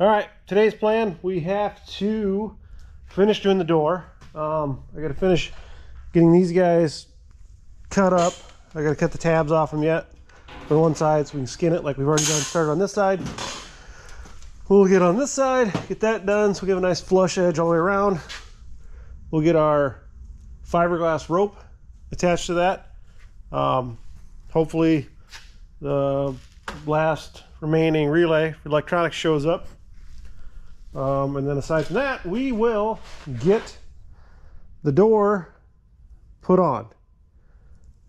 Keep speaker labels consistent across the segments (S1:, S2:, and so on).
S1: All right, today's plan, we have to finish doing the door. Um, I gotta finish getting these guys cut up. I gotta cut the tabs off them yet on one side so we can skin it like we've already done started on this side. We'll get on this side, get that done so we have a nice flush edge all the way around. We'll get our fiberglass rope attached to that. Um, hopefully the last remaining relay for electronics shows up. Um, and then aside from that, we will get the door put on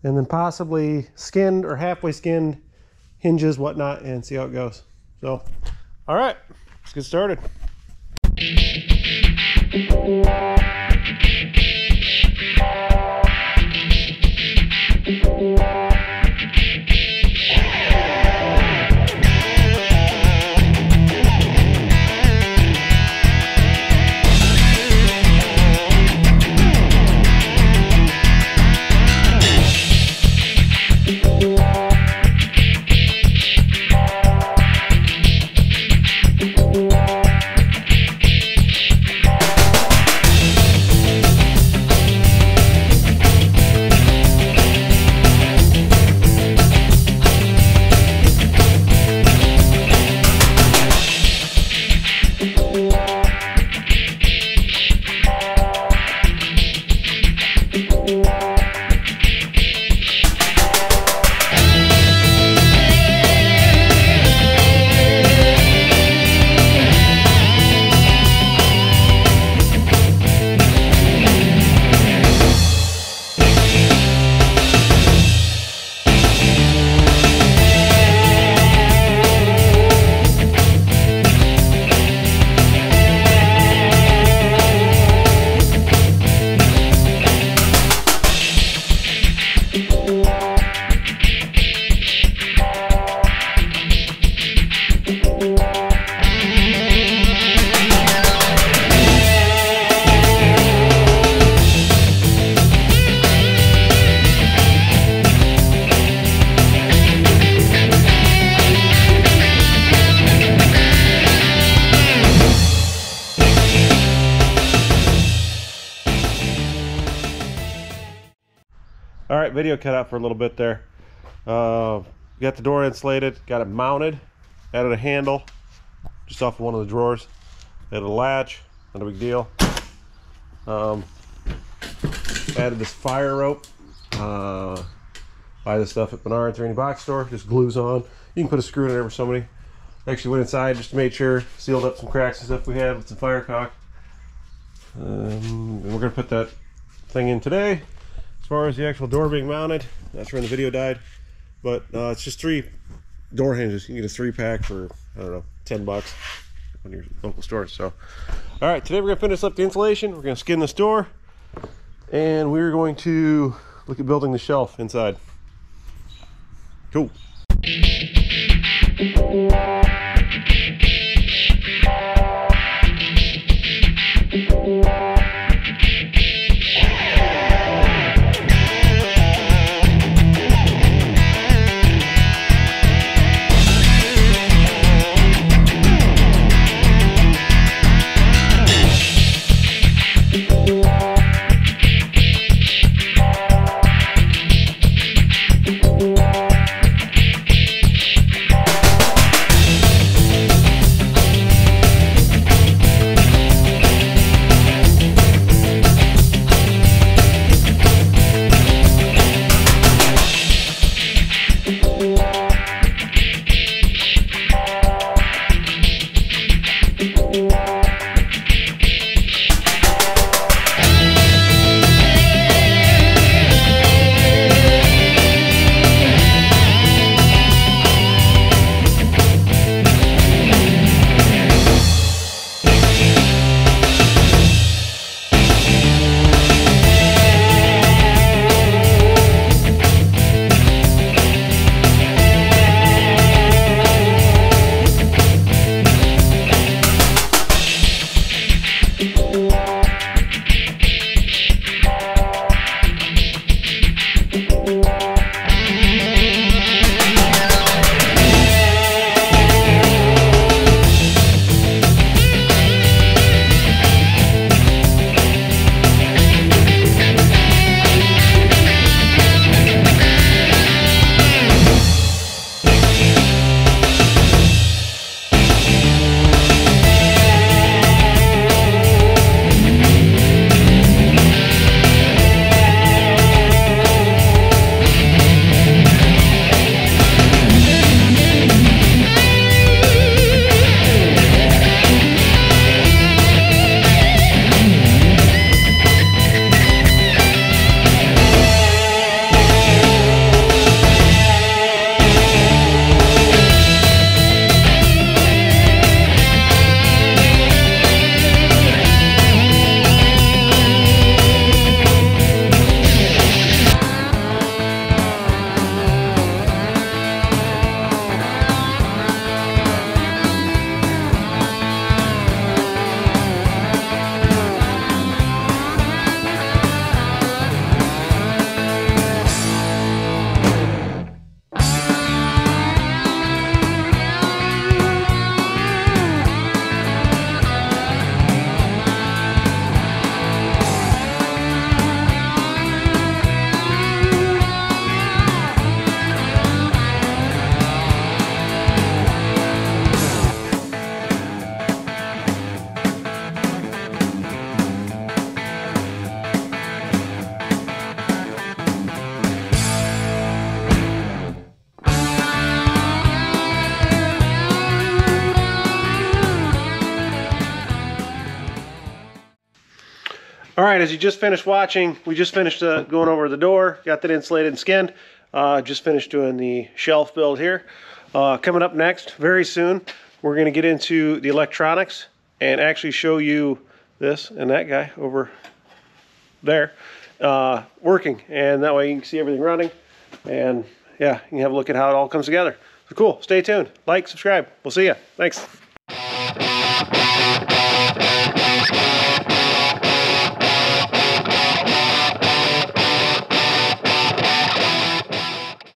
S1: and then possibly skinned or halfway skinned hinges, whatnot, and see how it goes. So, all right, let's get started. All right, video cut out for a little bit there. Uh, got the door insulated, got it mounted, added a handle just off of one of the drawers, added a latch, not a big deal. Um, added this fire rope. Uh, buy this stuff at Menards or any box store, just glues on. You can put a screw in it for somebody. Actually went inside just to make sure, sealed up some cracks and stuff we had with some fire caulk. Um, and we're gonna put that thing in today. As far as the actual door being mounted, that's where the video died. But uh, it's just three door hinges. You can get a three pack for, I don't know, 10 bucks on your local store. So, all right, today we're gonna finish up the insulation. We're gonna skin this door and we're going to look at building the shelf inside. Cool. All right, as you just finished watching, we just finished uh, going over the door, got that insulated and skinned. Uh, just finished doing the shelf build here. Uh, coming up next, very soon, we're going to get into the electronics and actually show you this and that guy over there uh, working. And that way you can see everything running. And yeah, you can have a look at how it all comes together. So cool. Stay tuned. Like, subscribe. We'll see you. Thanks.